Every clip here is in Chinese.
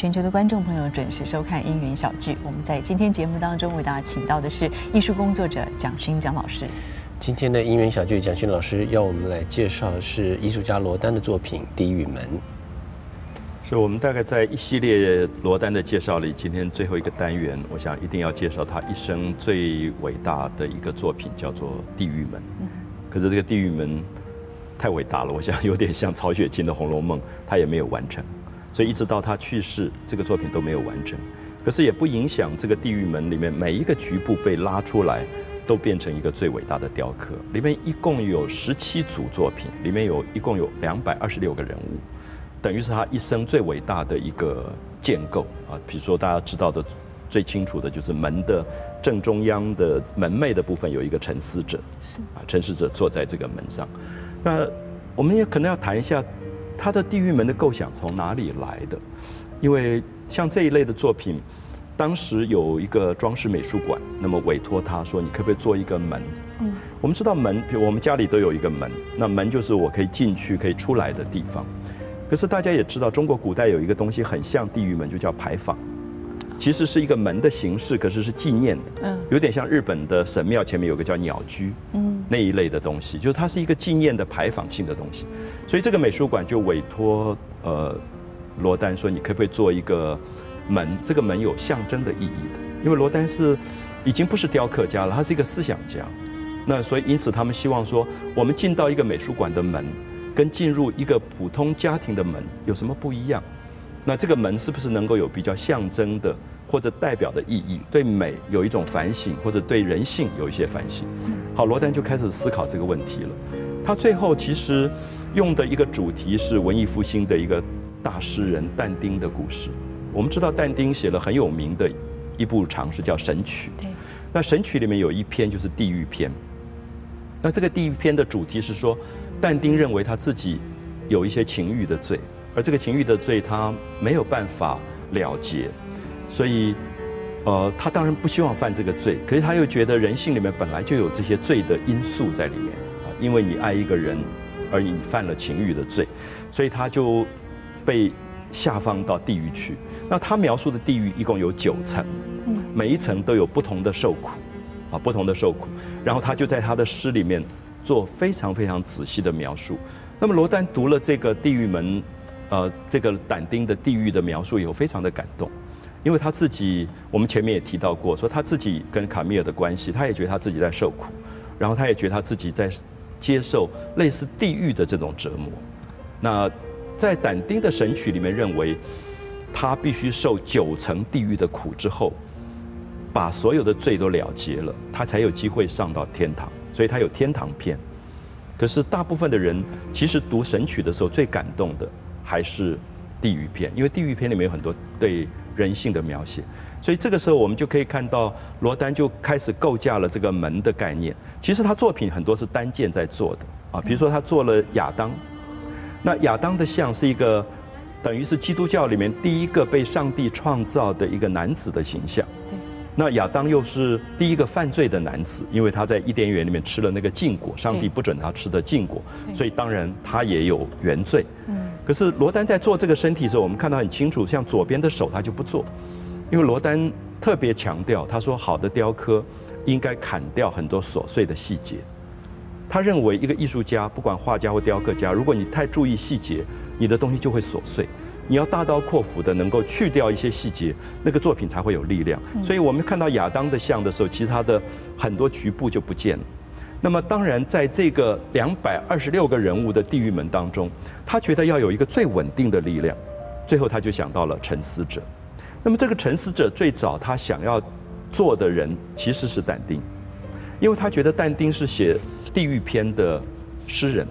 全球的观众朋友准时收看《音缘小聚》。我们在今天节目当中为大家请到的是艺术工作者蒋勋蒋老师。今天的音缘小聚，蒋勋老师要我们来介绍的是艺术家罗丹的作品《地狱门》。是我们大概在一系列罗丹的介绍里，今天最后一个单元，我想一定要介绍他一生最伟大的一个作品，叫做《地狱门》。可是这个《地狱门》太伟大了，我想有点像曹雪芹的《红楼梦》，他也没有完成。所以一直到他去世，这个作品都没有完成。可是也不影响这个地狱门里面每一个局部被拉出来，都变成一个最伟大的雕刻。里面一共有十七组作品，里面有一共有两百二十六个人物，等于是他一生最伟大的一个建构啊。比如说大家知道的最清楚的就是门的正中央的门楣的部分有一个沉思者，是啊，沉思者坐在这个门上。那我们也可能要谈一下。他的地狱门的构想从哪里来的？因为像这一类的作品，当时有一个装饰美术馆，那么委托他说：“你可不可以做一个门？”嗯，我们知道门，比如我们家里都有一个门，那门就是我可以进去、可以出来的地方。可是大家也知道，中国古代有一个东西很像地狱门，就叫牌坊。其实是一个门的形式，可是是纪念的，嗯，有点像日本的神庙前面有个叫鸟居，嗯，那一类的东西，就是它是一个纪念的牌坊性的东西，所以这个美术馆就委托呃罗丹说，你可不可以做一个门？这个门有象征的意义的，因为罗丹是已经不是雕刻家了，他是一个思想家，那所以因此他们希望说，我们进到一个美术馆的门，跟进入一个普通家庭的门有什么不一样？那这个门是不是能够有比较象征的或者代表的意义？对美有一种反省，或者对人性有一些反省。好，罗丹就开始思考这个问题了。他最后其实用的一个主题是文艺复兴的一个大诗人但丁的故事。我们知道但丁写了很有名的一部长诗叫《神曲》。对。那《神曲》里面有一篇就是地狱篇。那这个地狱篇的主题是说，但丁认为他自己有一些情欲的罪。而这个情欲的罪，他没有办法了结，所以，呃，他当然不希望犯这个罪。可是他又觉得人性里面本来就有这些罪的因素在里面啊，因为你爱一个人，而你犯了情欲的罪，所以他就被下放到地狱去。那他描述的地狱一共有九层，每一层都有不同的受苦，啊，不同的受苦。然后他就在他的诗里面做非常非常仔细的描述。那么罗丹读了这个地狱门。呃，这个但丁的地狱的描述以后非常的感动，因为他自己，我们前面也提到过，说他自己跟卡米尔的关系，他也觉得他自己在受苦，然后他也觉得他自己在接受类似地狱的这种折磨。那在但丁的神曲里面认为，他必须受九层地狱的苦之后，把所有的罪都了结了，他才有机会上到天堂，所以他有天堂篇。可是大部分的人其实读神曲的时候最感动的。还是地狱篇，因为地狱篇里面有很多对人性的描写，所以这个时候我们就可以看到罗丹就开始构架了这个门的概念。其实他作品很多是单件在做的啊，比如说他做了亚当，那亚当的像是一个等于是基督教里面第一个被上帝创造的一个男子的形象。那亚当又是第一个犯罪的男子，因为他在伊甸园里面吃了那个禁果，上帝不准他吃的禁果，所以当然他也有原罪。嗯，可是罗丹在做这个身体的时候，我们看到很清楚，像左边的手他就不做，因为罗丹特别强调，他说好的雕刻应该砍掉很多琐碎的细节。他认为一个艺术家，不管画家或雕刻家，如果你太注意细节，你的东西就会琐碎。你要大刀阔斧的，能够去掉一些细节，那个作品才会有力量。所以我们看到亚当的像的时候，其实他的很多局部就不见了。那么当然，在这个两百二十六个人物的地狱门当中，他觉得要有一个最稳定的力量，最后他就想到了沉思者。那么这个沉思者最早他想要做的人其实是但丁，因为他觉得但丁是写地狱篇的诗人。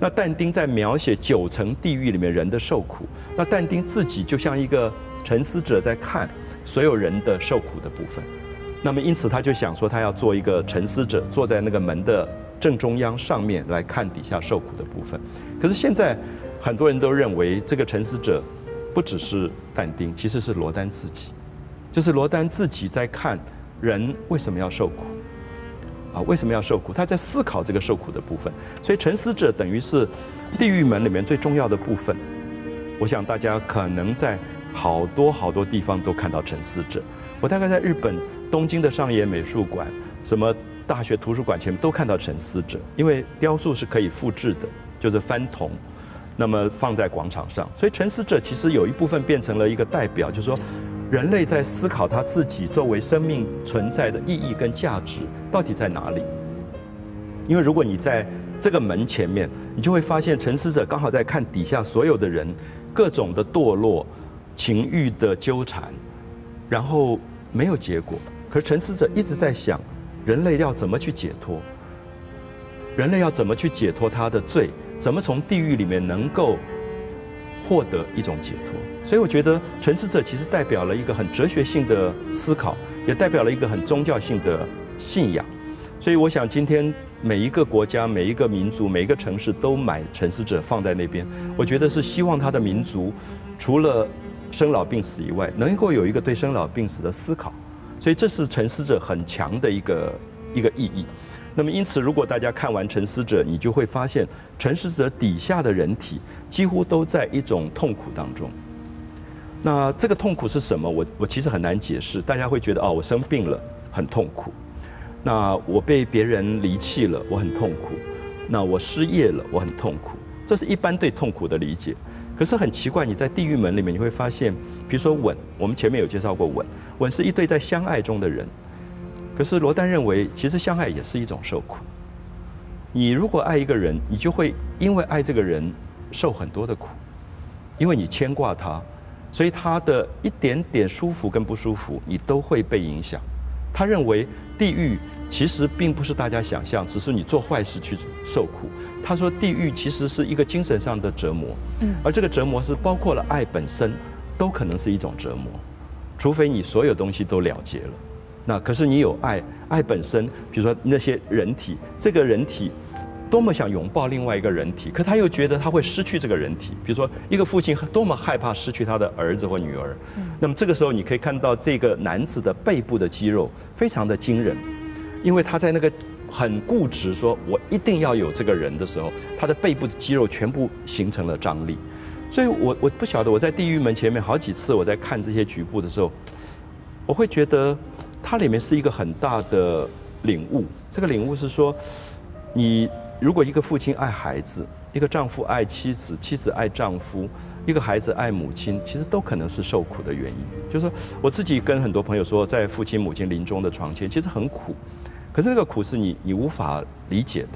那但丁在描写九层地狱里面人的受苦，那但丁自己就像一个沉思者在看所有人的受苦的部分，那么因此他就想说他要做一个沉思者，坐在那个门的正中央上面来看底下受苦的部分。可是现在很多人都认为这个沉思者不只是但丁，其实是罗丹自己，就是罗丹自己在看人为什么要受苦。啊，为什么要受苦？他在思考这个受苦的部分，所以沉思者等于是地狱门里面最重要的部分。我想大家可能在好多好多地方都看到沉思者。我大概在日本东京的上野美术馆、什么大学图书馆前面都看到沉思者，因为雕塑是可以复制的，就是翻铜，那么放在广场上，所以沉思者其实有一部分变成了一个代表，就是说人类在思考他自己作为生命存在的意义跟价值到底在哪里。因为如果你在这个门前面，你就会发现沉思者刚好在看底下所有的人各种的堕落、情欲的纠缠，然后没有结果。可是沉思者一直在想，人类要怎么去解脱？人类要怎么去解脱他的罪？怎么从地狱里面能够获得一种解脱？所以我觉得沉思者其实代表了一个很哲学性的思考，也代表了一个很宗教性的信仰。所以我想今天。每一个国家、每一个民族、每一个城市都买沉思者放在那边，我觉得是希望他的民族除了生老病死以外，能够有一个对生老病死的思考。所以这是沉思者很强的一个一个意义。那么因此，如果大家看完沉思者，你就会发现沉思者底下的人体几乎都在一种痛苦当中。那这个痛苦是什么？我我其实很难解释。大家会觉得哦，我生病了，很痛苦。那我被别人离弃了，我很痛苦；那我失业了，我很痛苦。这是一般对痛苦的理解。可是很奇怪，你在地狱门里面，你会发现，比如说吻，我们前面有介绍过吻，吻是一对在相爱中的人。可是罗丹认为，其实相爱也是一种受苦。你如果爱一个人，你就会因为爱这个人受很多的苦，因为你牵挂他，所以他的一点点舒服跟不舒服，你都会被影响。他认为地狱其实并不是大家想象，只是你做坏事去受苦。他说地狱其实是一个精神上的折磨，嗯，而这个折磨是包括了爱本身，都可能是一种折磨，除非你所有东西都了结了。那可是你有爱，爱本身，比如说那些人体，这个人体。多么想拥抱另外一个人体，可他又觉得他会失去这个人体。比如说，一个父亲多么害怕失去他的儿子或女儿。那么这个时候，你可以看到这个男子的背部的肌肉非常的惊人，因为他在那个很固执，说我一定要有这个人的时候，他的背部的肌肉全部形成了张力。所以我我不晓得我在地狱门前面好几次我在看这些局部的时候，我会觉得它里面是一个很大的领悟。这个领悟是说，你。如果一个父亲爱孩子，一个丈夫爱妻子，妻子爱丈夫，一个孩子爱母亲，其实都可能是受苦的原因。就是说，我自己跟很多朋友说，在父亲母亲临终的床前，其实很苦。可是这个苦是你你无法理解的。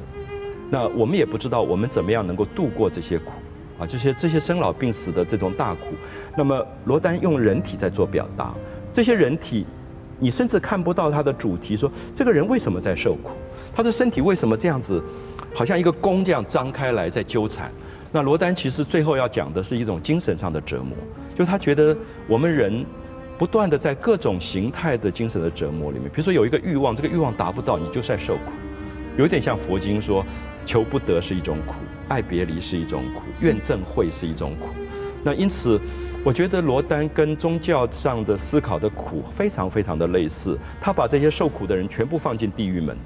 那我们也不知道我们怎么样能够度过这些苦啊，这些这些生老病死的这种大苦。那么罗丹用人体在做表达，这些人体，你甚至看不到他的主题，说这个人为什么在受苦，他的身体为什么这样子。好像一个弓这样张开来在纠缠，那罗丹其实最后要讲的是一种精神上的折磨，就他觉得我们人不断的在各种形态的精神的折磨里面，比如说有一个欲望，这个欲望达不到，你就在受苦，有点像佛经说，求不得是一种苦，爱别离是一种苦，怨憎会是一种苦。那因此，我觉得罗丹跟宗教上的思考的苦非常非常的类似，他把这些受苦的人全部放进地狱门。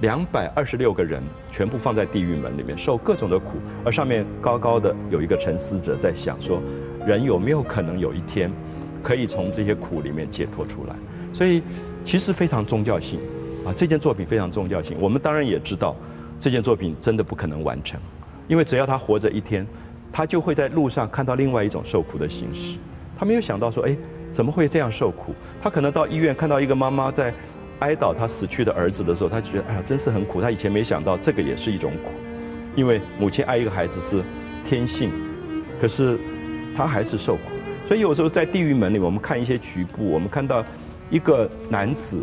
两百二十六个人全部放在地狱门里面受各种的苦，而上面高高的有一个沉思者在想说，人有没有可能有一天可以从这些苦里面解脱出来？所以其实非常宗教性啊，这件作品非常宗教性。我们当然也知道这件作品真的不可能完成，因为只要他活着一天，他就会在路上看到另外一种受苦的形式。他没有想到说，哎，怎么会这样受苦？他可能到医院看到一个妈妈在。哀悼他死去的儿子的时候，他觉得哎呀，真是很苦。他以前没想到这个也是一种苦，因为母亲爱一个孩子是天性，可是他还是受苦。所以有时候在地狱门里，我们看一些局部，我们看到一个男子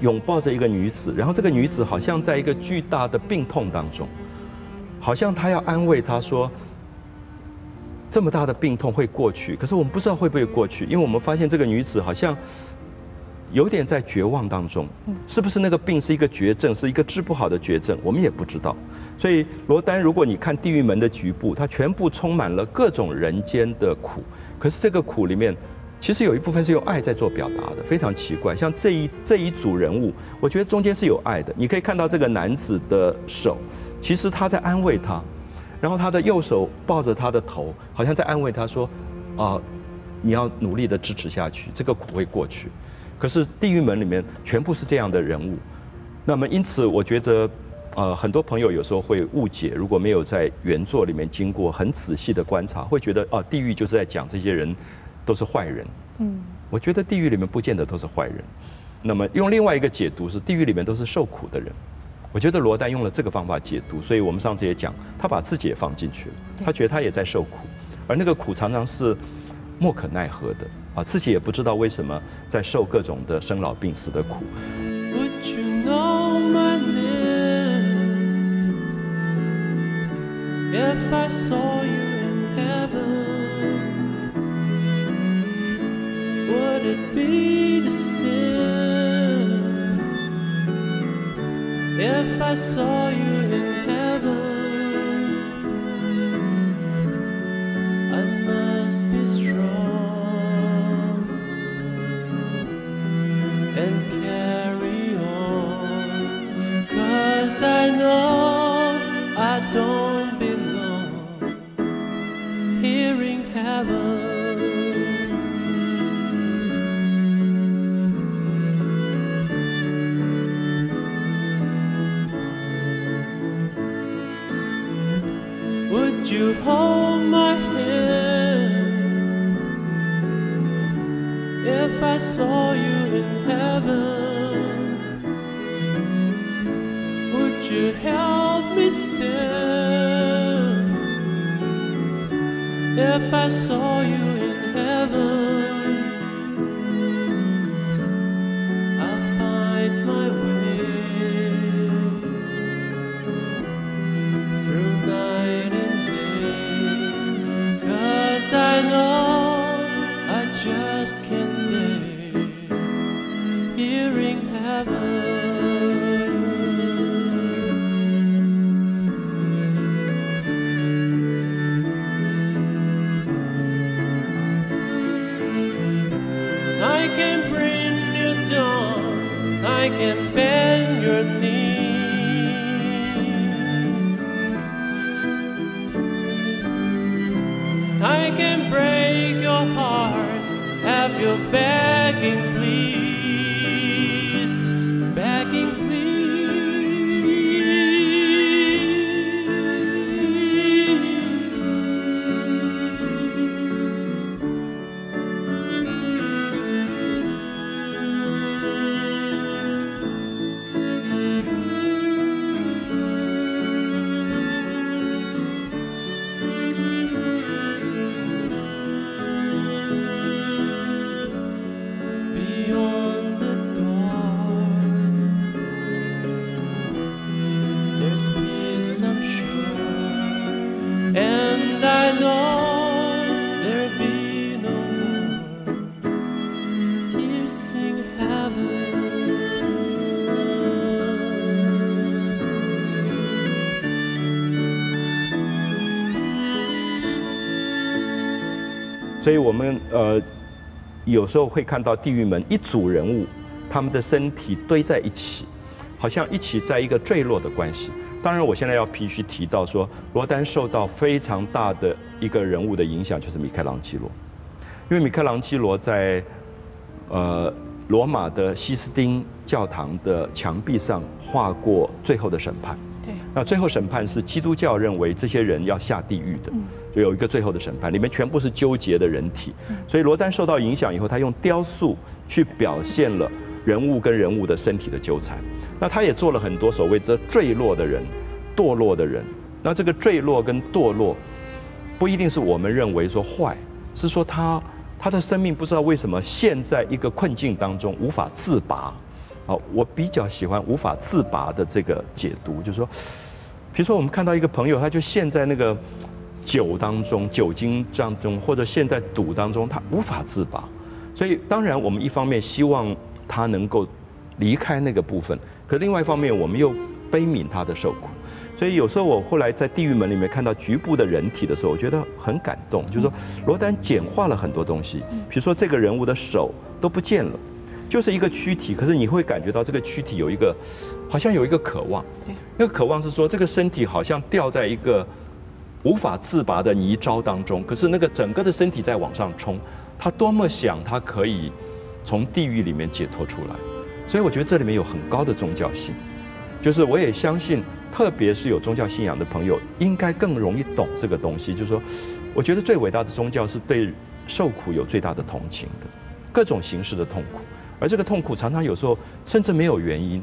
拥抱着一个女子，然后这个女子好像在一个巨大的病痛当中，好像他要安慰她说，这么大的病痛会过去。可是我们不知道会不会过去，因为我们发现这个女子好像。有点在绝望当中，是不是那个病是一个绝症，是一个治不好的绝症？我们也不知道。所以罗丹，如果你看地狱门的局部，它全部充满了各种人间的苦。可是这个苦里面，其实有一部分是用爱在做表达的，非常奇怪。像这一这一组人物，我觉得中间是有爱的。你可以看到这个男子的手，其实他在安慰他。然后他的右手抱着他的头，好像在安慰他说：“啊，你要努力的支持下去，这个苦会过去。”可是地狱门里面全部是这样的人物，那么因此我觉得，呃，很多朋友有时候会误解，如果没有在原作里面经过很仔细的观察，会觉得哦，地狱就是在讲这些人都是坏人。嗯，我觉得地狱里面不见得都是坏人。那么用另外一个解读是，地狱里面都是受苦的人。我觉得罗丹用了这个方法解读，所以我们上次也讲，他把自己也放进去了，他觉得他也在受苦，而那个苦常常是莫可奈何的。啊，自己也不知道为什么在受各种的生老病死的苦。Would you know my name if I saw you in heaven? Would it be the same if I saw you I saw you in heaven, would you help me still? If I saw you I can bend your knees. I can break your hearts, have you begging. 所以我们呃有时候会看到地狱门一组人物，他们的身体堆在一起，好像一起在一个坠落的关系。当然，我现在要必须提到说，罗丹受到非常大的一个人物的影响，就是米开朗基罗，因为米开朗基罗在呃罗马的西斯丁教堂的墙壁上画过《最后的审判》。对，那最后审判是基督教认为这些人要下地狱的。就有一个最后的审判，里面全部是纠结的人体，所以罗丹受到影响以后，他用雕塑去表现了人物跟人物的身体的纠缠。那他也做了很多所谓的坠落的人、堕落的人。那这个坠落跟堕落，不一定是我们认为说坏，是说他他的生命不知道为什么陷在一个困境当中无法自拔。好，我比较喜欢无法自拔的这个解读，就是说，比如说我们看到一个朋友，他就陷在那个。酒当中，酒精当中，或者陷在赌当中，他无法自拔。所以，当然我们一方面希望他能够离开那个部分，可另外一方面，我们又悲悯他的受苦。所以有时候我后来在地狱门里面看到局部的人体的时候，我觉得很感动。就是说，罗丹简化了很多东西，比如说这个人物的手都不见了，就是一个躯体，可是你会感觉到这个躯体有一个，好像有一个渴望。那个渴望是说，这个身体好像掉在一个。无法自拔的泥沼当中，可是那个整个的身体在往上冲，他多么想他可以从地狱里面解脱出来。所以我觉得这里面有很高的宗教性，就是我也相信，特别是有宗教信仰的朋友，应该更容易懂这个东西。就是说，我觉得最伟大的宗教是对受苦有最大的同情的，各种形式的痛苦，而这个痛苦常常有时候甚至没有原因，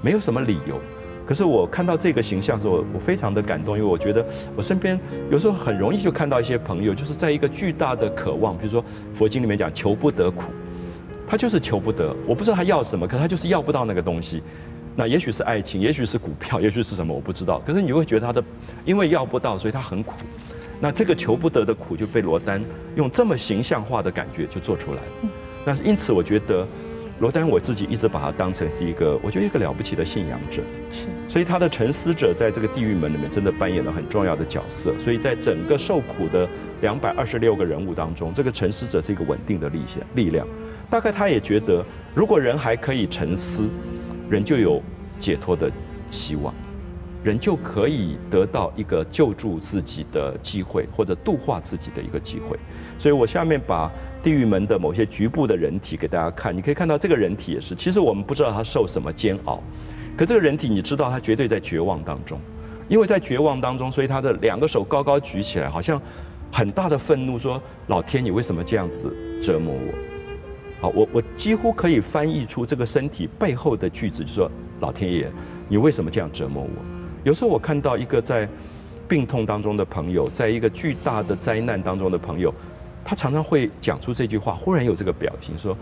没有什么理由。可是我看到这个形象的时候，我非常的感动，因为我觉得我身边有时候很容易就看到一些朋友，就是在一个巨大的渴望，比如说佛经里面讲求不得苦。他就是求不得，我不知道他要什么，可他就是要不到那个东西。那也许是爱情，也许是股票，也许是什么，我不知道。可是你会觉得他的，因为要不到，所以他很苦。那这个求不得的苦就被罗丹用这么形象化的感觉就做出来了。那因此我觉得。罗丹，我自己一直把他当成是一个，我觉得一个了不起的信仰者。是，所以他的沉思者在这个地狱门里面真的扮演了很重要的角色。所以在整个受苦的两百二十六个人物当中，这个沉思者是一个稳定的力线。力量，大概他也觉得，如果人还可以沉思，人就有解脱的希望。人就可以得到一个救助自己的机会，或者度化自己的一个机会。所以我下面把地狱门的某些局部的人体给大家看，你可以看到这个人体也是。其实我们不知道他受什么煎熬，可这个人体你知道他绝对在绝望当中，因为在绝望当中，所以他的两个手高高举起来，好像很大的愤怒，说：“老天，你为什么这样子折磨我？”好，我我几乎可以翻译出这个身体背后的句子，就说：“老天爷，你为什么这样折磨我？”有时候我看到一个在病痛当中的朋友，在一个巨大的灾难当中的朋友，他常常会讲出这句话，忽然有这个表情说：“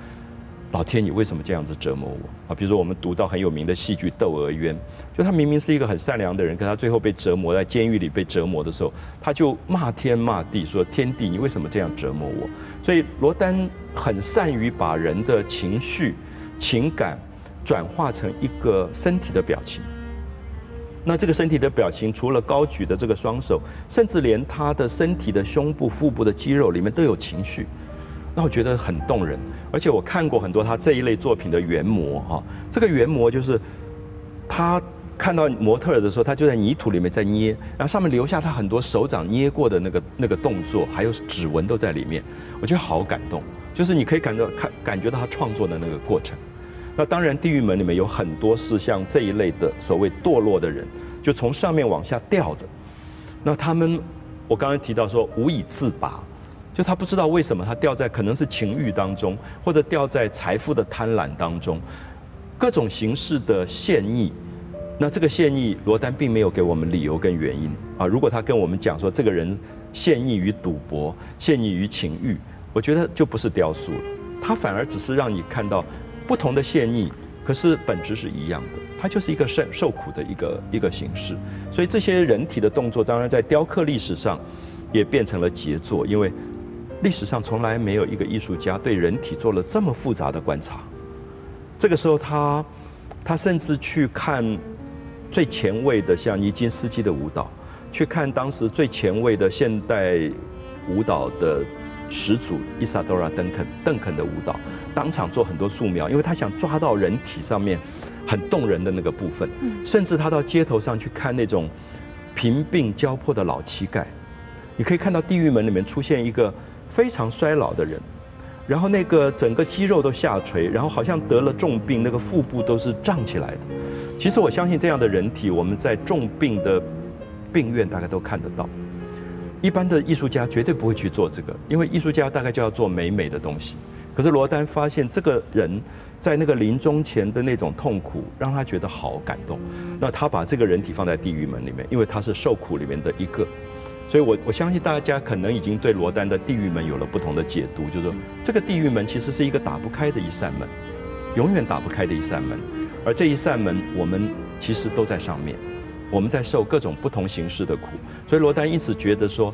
老天，你为什么这样子折磨我？”啊，比如说我们读到很有名的戏剧《窦娥冤》，就他明明是一个很善良的人，可他最后被折磨在监狱里被折磨的时候，他就骂天骂地，说：“天地，你为什么这样折磨我？”所以罗丹很善于把人的情绪、情感转化成一个 身体的表情。那这个身体的表情，除了高举的这个双手，甚至连他的身体的胸部、腹部的肌肉里面都有情绪，那我觉得很动人。而且我看过很多他这一类作品的原模哈，这个原模就是他看到模特的时候，他就在泥土里面在捏，然后上面留下他很多手掌捏过的那个那个动作，还有指纹都在里面，我觉得好感动。就是你可以感到看感觉到他创作的那个过程。那当然，地狱门里面有很多是像这一类的所谓堕落的人，就从上面往下掉的。那他们，我刚刚提到说无以自拔，就他不知道为什么他掉在可能是情欲当中，或者掉在财富的贪婪当中，各种形式的陷溺。那这个陷溺，罗丹并没有给我们理由跟原因啊。如果他跟我们讲说这个人陷溺于赌博、陷溺于情欲，我觉得就不是雕塑了，他反而只是让你看到。不同的现役，可是本质是一样的，它就是一个受受苦的一个一个形式。所以这些人体的动作，当然在雕刻历史上也变成了杰作，因为历史上从来没有一个艺术家对人体做了这么复杂的观察。这个时候，他他甚至去看最前卫的像尼金斯基的舞蹈，去看当时最前卫的现代舞蹈的。始祖伊萨多拉·邓肯，邓肯的舞蹈，当场做很多素描，因为他想抓到人体上面很动人的那个部分。甚至他到街头上去看那种贫病交迫的老乞丐，你可以看到地狱门里面出现一个非常衰老的人，然后那个整个肌肉都下垂，然后好像得了重病，那个腹部都是胀起来的。其实我相信这样的人体，我们在重病的病院大概都看得到。一般的艺术家绝对不会去做这个，因为艺术家大概就要做美美的东西。可是罗丹发现这个人在那个临终前的那种痛苦，让他觉得好感动。那他把这个人体放在地狱门里面，因为他是受苦里面的一个。所以我我相信大家可能已经对罗丹的地狱门有了不同的解读，就是说这个地狱门其实是一个打不开的一扇门，永远打不开的一扇门。而这一扇门，我们其实都在上面。我们在受各种不同形式的苦，所以罗丹因此觉得说，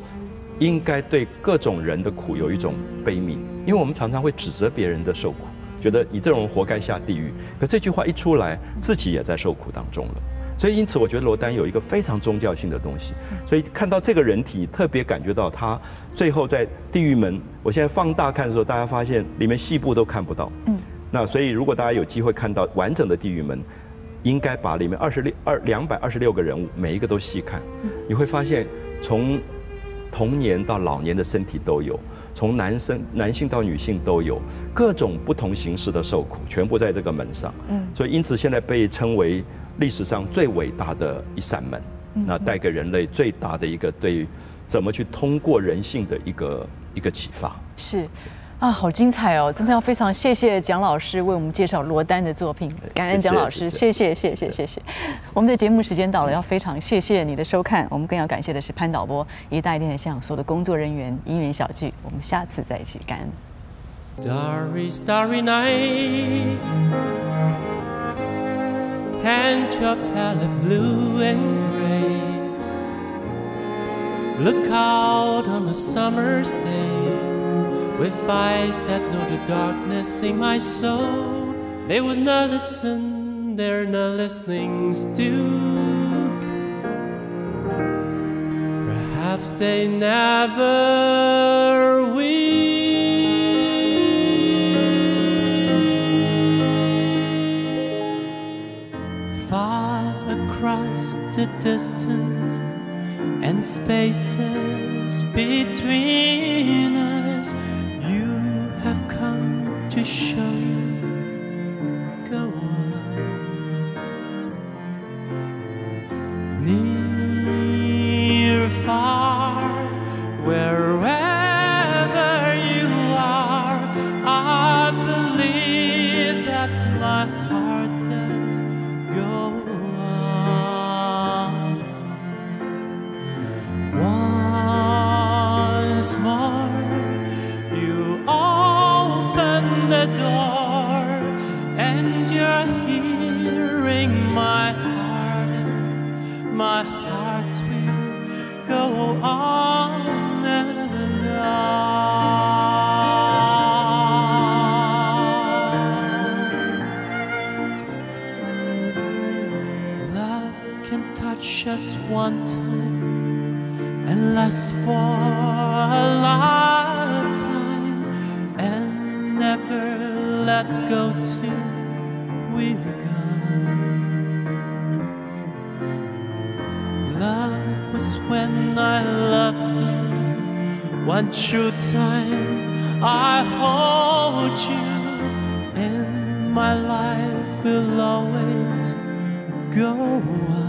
应该对各种人的苦有一种悲悯，因为我们常常会指责别人的受苦，觉得你这种人活该下地狱。可这句话一出来，自己也在受苦当中了。所以因此，我觉得罗丹有一个非常宗教性的东西。所以看到这个人体，特别感觉到他最后在地狱门。我现在放大看的时候，大家发现里面细部都看不到。嗯。那所以如果大家有机会看到完整的地狱门。应该把里面二十六二两百二十六个人物每一个都细看，你会发现从童年到老年的身体都有，从男生男性到女性都有，各种不同形式的受苦，全部在这个门上。嗯，所以因此现在被称为历史上最伟大的一扇门，那带给人类最大的一个对怎么去通过人性的一个一个启发。是。啊，好精彩哦！真的要非常谢谢蒋老师为我们介绍罗丹的作品，感恩蒋老师，谢谢谢谢谢谢。我们的节目时间到了，要非常谢谢你的收看，我们更要感谢的是潘导播，一大一电台所有的工作人员，姻缘小聚，我们下次再一起感恩。Starry, starry night, and your palette blue and gray. Look out on a summer's day. With eyes that know the darkness in my soul. They would not listen, they're not listening still. Perhaps they never will. Far across the distance and spaces between us to show you. Us one time and last for a lifetime and never let go till we're gone. Love was when I loved you, one true time I hold you, and my life will always go on.